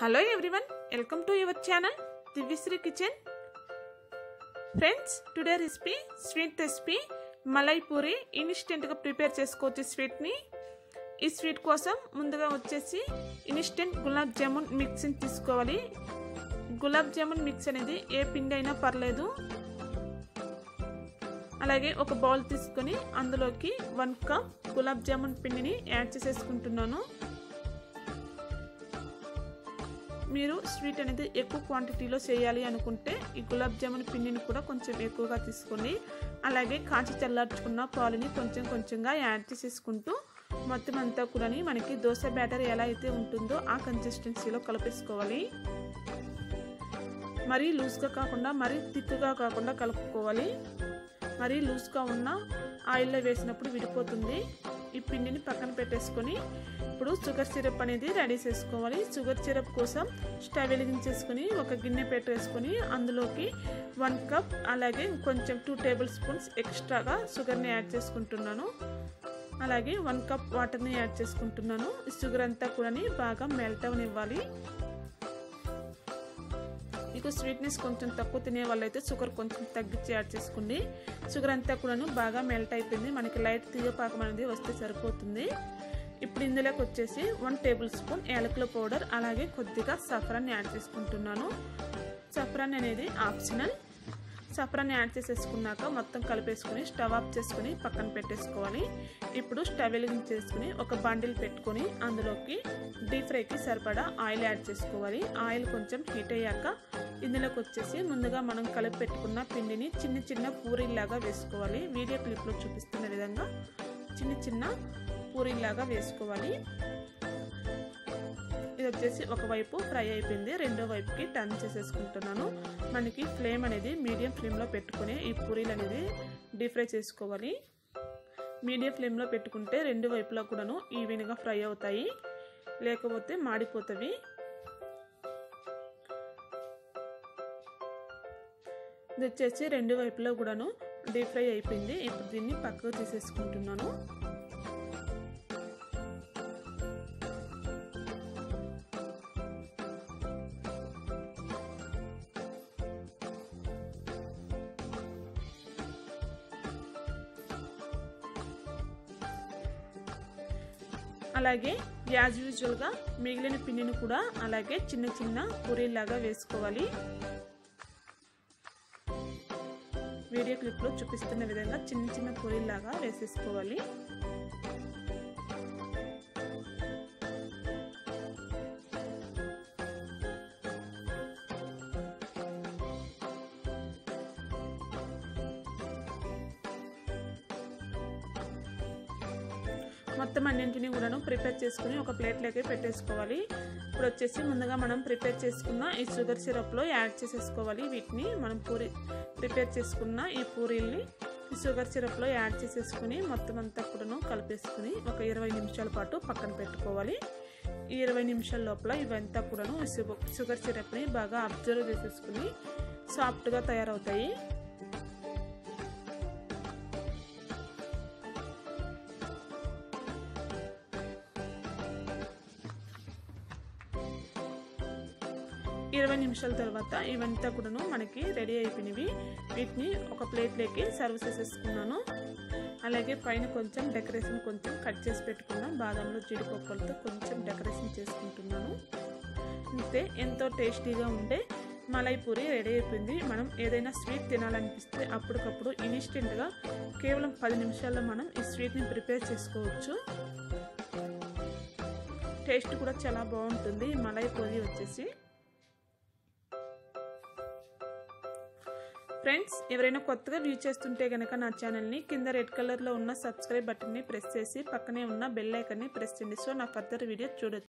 Hello everyone welcome to your channel Divyashree kitchen friends today recipe sweet recipe malai puri ఇన్స్టెంట్గా prepare చేసుకోవచ్చు స్వీట్ని ఈ sweet కోసం ముందుగా వచ్చేసి ఇన్స్టెంట్ గులాబ్ జామున్ మిక్స్ని తీసుకోవాలి. గులాబ్ జామున్ మిక్స్ అనేది ఏ పిండి అయినా పర్లేదు. అలాగే ఒక బౌల్ తీసుకొని అందులోకి వన్ కప్ గులాబ్ జామున్ పిండిని యాడ్ చేసేసుకుంటున్నాను. మీరు స్వీట్ అనేది ఎక్కువ క్వాంటిటీలో చేయాలి అనుకుంటే ఈ గులాబ్ జామున్ పిండిని కూడా కొంచెం ఎక్కువగా తీసుకొని అలాగే కాచి చల్లార్చుకున్న పాలుని కొంచెం కొంచెంగా యాడ్ చేసేసుకుంటూ మొత్తం అంతా కూడా మనకి దోశ బ్యాటర్ ఎలా అయితే ఉంటుందో ఆ కన్సిస్టెన్సీలో కలిపేసుకోవాలి. మరీ లూజ్గా కాకుండా మరీ థిక్గా కాకుండా కలుపుకోవాలి. మరీ లూజ్గా ఉన్న ఆయిల్లో వేసినప్పుడు విడిపోతుంది. ఈ పిండిని పక్కన పెట్టేసుకొని ఇప్పుడు షుగర్ సిరప్ అనేది రెడీ చేసుకోవాలి. షుగర్ సిరప్ కోసం స్టవ్ వెలిగించేసుకొని ఒక గిన్నె పెట్టేసుకొని అందులోకి వన్ కప్ అలాగే కొంచెం టూ టేబుల్ స్పూన్స్ ఎక్స్ట్రాగా షుగర్ని యాడ్ చేసుకుంటున్నాను. అలాగే వన్ కప్ వాటర్ని యాడ్ చేసుకుంటున్నాను. ఈ షుగర్ అంతా కూడా బాగా మెల్ట్ అవనివ్వాలి. మీకు స్వీట్నెస్ కొంచెం తక్కువ తినే వాళ్ళైతే షుగర్ కొంచెం తగ్గించి యాడ్ చేసుకోండి షుగర్ అంతా కూడాను బాగా మెల్ట్ అయిపోయింది. మనకి లైట్ తీగపాకం అనేది వస్తే సరిపోతుంది. ఇప్పుడు ఇందులోకి వచ్చేసి వన్ టేబుల్ స్పూన్ యాలకుల పౌడర్ అలాగే కొద్దిగా సఫరాన్ని యాడ్ చేసుకుంటున్నాను. సఫరాన్ అనేది ఆప్షనల్ సఫరాన్ని యాడ్ చేసేసుకున్నాక మొత్తం కలిపేసుకుని స్టవ్ ఆఫ్ చేసుకుని పక్కన పెట్టేసుకోవాలి. ఇప్పుడు స్టవ్ వెలిగించేసుకుని ఒక బండిల్ పెట్టుకొని అందులోకి డీప్ ఫ్రైకి సరిపడా ఆయిల్ యాడ్ చేసుకోవాలి. ఆయిల్ కొంచెం హీట్ అయ్యాక ఇందులోకి వచ్చేసి ముందుగా మనం కలిపి పెట్టుకున్న పిండిని చిన్న చిన్న పూరీలాగా వేసుకోవాలి. వీడియో క్లిప్లో చూపిస్తున్న విధంగా చిన్న చిన్న పూరీలాగా వేసుకోవాలి. ఇది వచ్చేసి ఒకవైపు ఫ్రై అయిపోయింది. రెండో వైపుకి టర్న్ చేసేసుకుంటున్నాను. మనకి ఫ్లేమ్ అనేది మీడియం ఫ్లేమ్లో పెట్టుకుని ఈ పూరీలు అనేది డీప్ ఫ్రై చేసుకోవాలి. మీడియం ఫ్లేమ్లో పెట్టుకుంటే రెండు వైపులా కూడాను ఈవెన్గా ఫ్రై అవుతాయి. లేకపోతే మాడిపోతాయి ఇది వచ్చేసి రెండు వైపులో కూడాను డీప్ ఫ్రై అయిపోయింది. ఇప్పుడు దీన్ని పక్కకు తీసేసుకుంటున్నాను. అలాగే యాజ్ యూజువల్గా మిగిలిన పిండిని కూడా అలాగే చిన్న చిన్న పూరీలాగా వేసుకోవాలి. వీడియో క్లిప్లో చూపిస్తున్న విధంగా చిన్న చిన్న పూరీలాగా వేసేసుకోవాలి. మొత్తం అన్నింటినీ కూడాను ప్రిపేర్ చేసుకుని ఒక ప్లేట్లోకి పెట్టేసుకోవాలి. ఇప్పుడు వచ్చేసి ముందుగా మనం ప్రిపేర్ చేసుకున్న ఈ షుగర్ సిరప్లో యాడ్ చేసేసుకోవాలి. వీటిని మనం పూరి ప్రిపేర్ చేసుకున్న ఈ పూరీల్ని ఈ షుగర్ సిరప్లో యాడ్ చేసేసుకుని మొత్తం అంతా కూడాను కలిపేసుకుని ఒక ఇరవై నిమిషాల పాటు పక్కన పెట్టుకోవాలి. ఈ ఇరవై నిమిషాల లోపల ఇవంతా కూడాను షుగర్ సిరప్ని బాగా అబ్జర్వ్ చేసేసుకుని సాఫ్ట్గా తయారవుతాయి. ఇరవై నిమిషాల తర్వాత ఇవంతా కూడాను మనకి రెడీ అయిపోయినవి. వీటిని ఒక ప్లేట్లోకి సర్వ్ చేసేసుకున్నాను. అలాగే పైన కొంచెం డెకరేషన్ కొంచెం కట్ చేసి పెట్టుకున్నాం. బాదంలో జీడిపప్పులతో కొంచెం డెకరేషన్ చేసుకుంటున్నాను. అంతే ఎంతో టేస్టీగా ఉండే మలై పూరి రెడీ అయిపోయింది. మనం ఏదైనా స్వీట్ తినాలనిపిస్తే అప్పటికప్పుడు ఇన్స్టెంట్గా కేవలం పది నిమిషాల్లో మనం ఈ స్వీట్ని ప్రిపేర్ చేసుకోవచ్చు. టేస్ట్ కూడా చాలా బాగుంటుంది. మలై పూరి వచ్చేసి. ఫ్రెండ్స్ ఎవరైనా కొత్తగా వ్యూ చేస్తుంటే కనుక నా ఛానల్ని కింద రెడ్ కలర్లో ఉన్న సబ్స్క్రైబ్ బటన్ని ప్రెస్ చేసి పక్కనే ఉన్న బెల్ ఐకన్ని ప్రెస్ చేయండి. సో నా ఫర్దర్ వీడియో చూడొచ్చు.